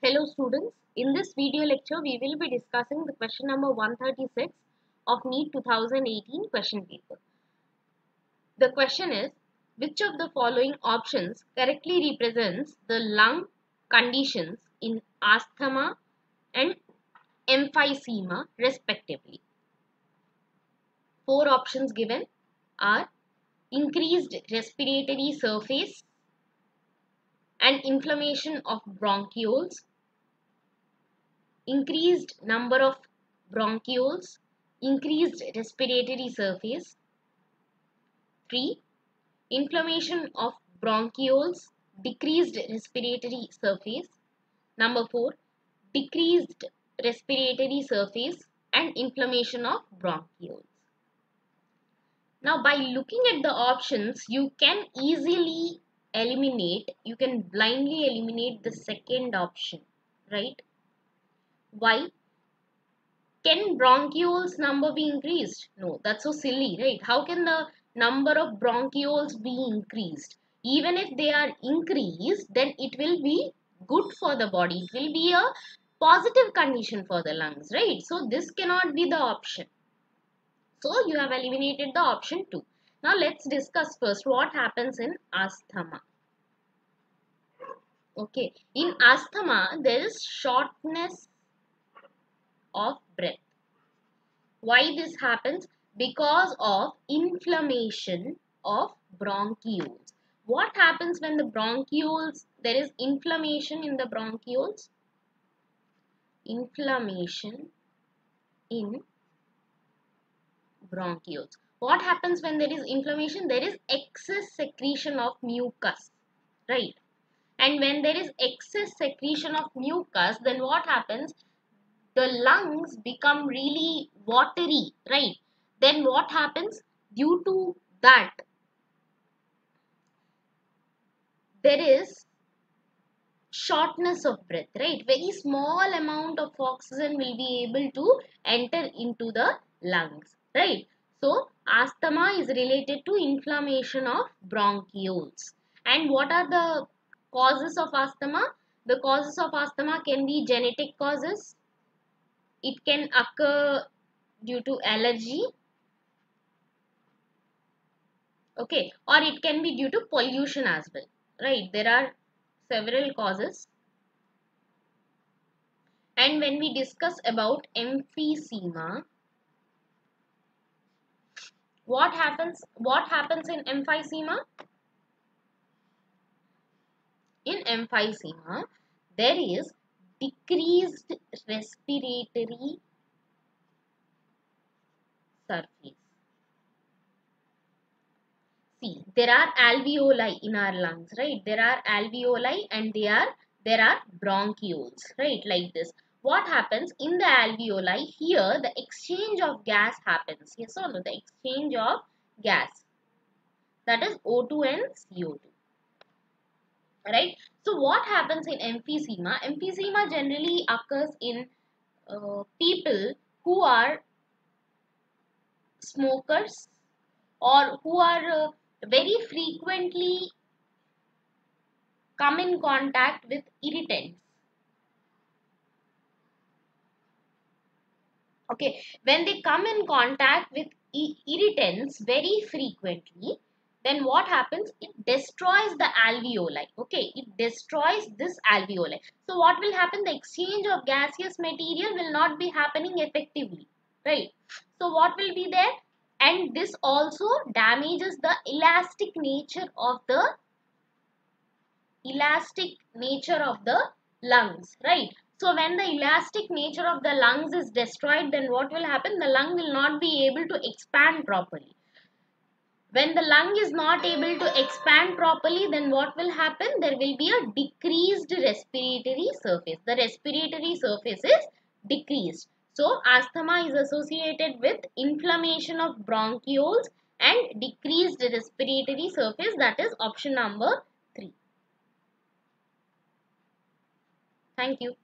Hello students, in this video lecture we will be discussing the question number 136 of NEET 2018 question paper. The question is, which of the following options correctly represents the lung conditions in asthma and emphysema respectively? Four options given are increased respiratory surface and inflammation of bronchioles, increased number of bronchioles, increased respiratory surface. 3. Inflammation of bronchioles, decreased respiratory surface. Number 4. Decreased respiratory surface and inflammation of bronchioles. Now by looking at the options, you can easily eliminate, you can blindly eliminate the second option, right? Why? Can bronchioles number be increased? No, that's so silly, right? How can the number of bronchioles be increased? Even if they are increased, then it will be good for the body. It will be a positive condition for the lungs, right? So this cannot be the option. So you have eliminated the option 2. Now let's discuss first what happens in asthma. Okay, in asthma there is shortness of breath. Why this happens? Because of inflammation of bronchioles. What happens when the bronchioles, there is inflammation in the bronchioles? Inflammation in bronchioles. What happens when there is inflammation? There is excess secretion of mucus, right? And when there is excess secretion of mucus, then what happens? The lungs become really watery, right? Then what happens? Due to that, there is shortness of breath, right? Very small amount of oxygen will be able to enter into the lungs right so asthma is related to inflammation of bronchioles and what are the causes of asthma the causes of asthma can be genetic causes it can occur due to allergy. Okay or it can be due to pollution as well right? There are several causes. And when we discuss about emphysema what happens what happens in emphysema? In emphysema there is decreased respiratory surface. See there are alveoli in our lungs right? There are alveoli and they are there are bronchioles right? Like this. What happens? In the alveoli here the exchange of gas happens. Yes or no? The exchange of gas. That is O2 and CO2 right? So what happens in emphysema? Emphysema generally occurs in uh, people who are smokers or who are uh, very frequently come in contact with irritants. Okay when they come in contact with irritants very frequently then what happens? It destroys the alveoli okay? It destroys this alveoli. So what will happen? The exchange of gaseous material will not be happening effectively right? So what will be there? And this also damages the elastic nature of the elastic nature of the lungs right? So when the elastic nature of the lungs is destroyed, then what will happen? The lung will not be able to expand properly. When the lung is not able to expand properly, then what will happen? There will be a decreased respiratory surface. The respiratory surface is decreased. So asthma is associated with inflammation of bronchioles and decreased respiratory surface. That is option number 3. Thank you.